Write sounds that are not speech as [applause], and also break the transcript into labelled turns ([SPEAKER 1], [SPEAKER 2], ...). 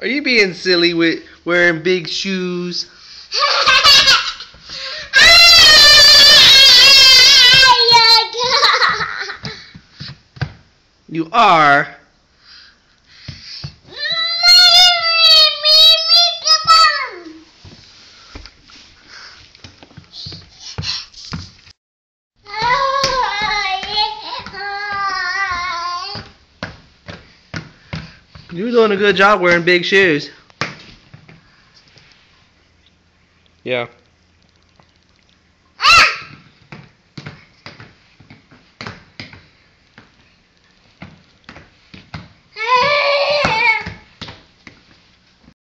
[SPEAKER 1] Are you being silly with wearing big shoes? [laughs] You are. You're doing a good job wearing big shoes. Yeah.